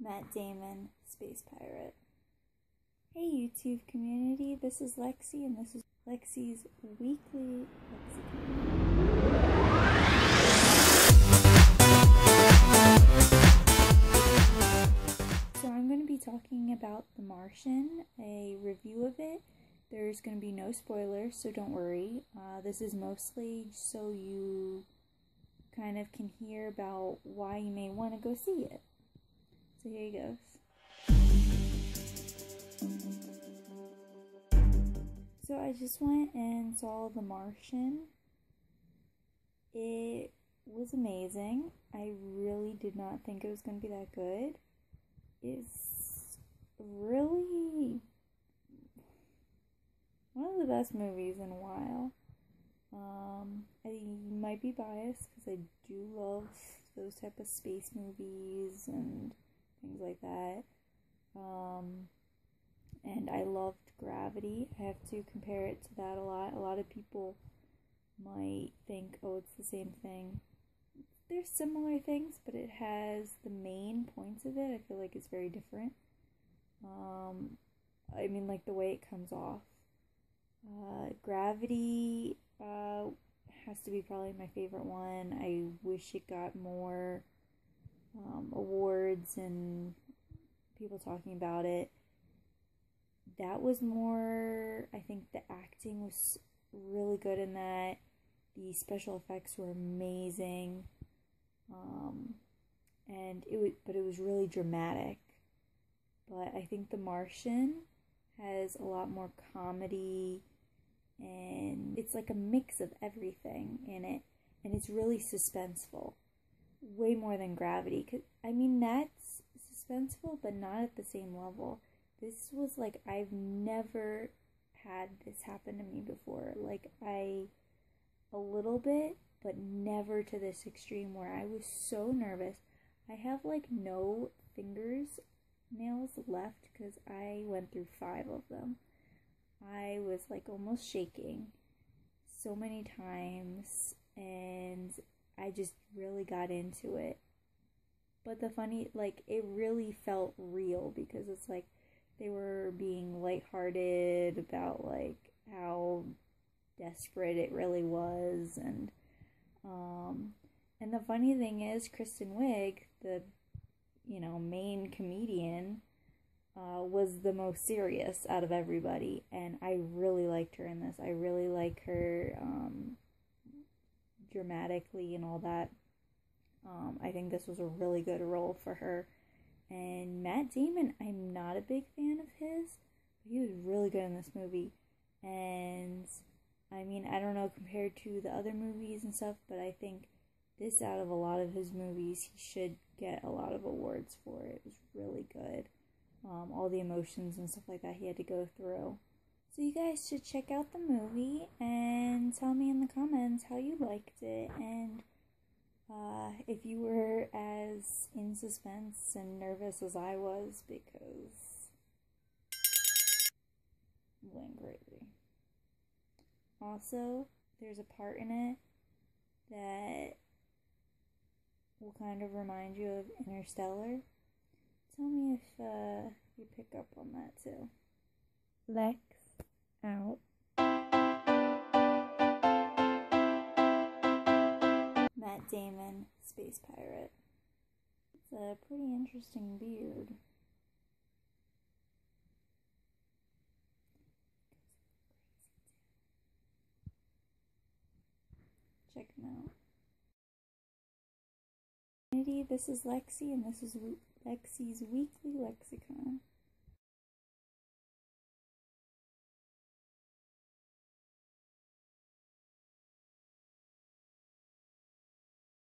Matt Damon, Space Pirate. Hey YouTube community, this is Lexi and this is Lexi's weekly lexicon. So I'm going to be talking about The Martian, a review of it. There's going to be no spoilers, so don't worry. Uh, this is mostly so you kind of can hear about why you may want to go see it. So here he goes. So I just went and saw The Martian. It was amazing. I really did not think it was going to be that good. It's really one of the best movies in a while. Um, I might be biased because I do love those type of space movies and things like that. Um, and I loved Gravity. I have to compare it to that a lot. A lot of people might think, oh, it's the same thing. They're similar things, but it has the main points of it. I feel like it's very different. Um, I mean, like the way it comes off. Uh, Gravity uh, has to be probably my favorite one. I wish it got more um, awards and people talking about it. That was more, I think the acting was really good in that. The special effects were amazing. Um, and it was, but it was really dramatic. But I think The Martian has a lot more comedy and it's like a mix of everything in it and it's really suspenseful way more than gravity Cause, i mean that's suspenseful but not at the same level. This was like i've never had this happen to me before. Like i a little bit but never to this extreme where i was so nervous. I have like no fingers nails left because i went through five of them. I was like almost shaking so many times and I just really got into it. But the funny, like, it really felt real because it's like they were being lighthearted about like how desperate it really was and um and the funny thing is Kristen Wiig, the you know, main comedian, uh, was the most serious out of everybody, and I really liked her in this. I really like her um, dramatically and all that. Um, I think this was a really good role for her. And Matt Damon, I'm not a big fan of his, but he was really good in this movie. And I mean, I don't know compared to the other movies and stuff, but I think this out of a lot of his movies, he should get a lot of awards for it. It was really good um, all the emotions and stuff like that he had to go through. So you guys should check out the movie and tell me in the comments how you liked it and uh, if you were as in suspense and nervous as I was because going crazy. Also, there's a part in it that will kind of remind you of Interstellar tell me if uh, you pick up on that too. Lex out. Matt Damon, Space Pirate. It's a pretty interesting beard. Check him out. This is Lexi, and this is Lexi's Weekly Lexicon.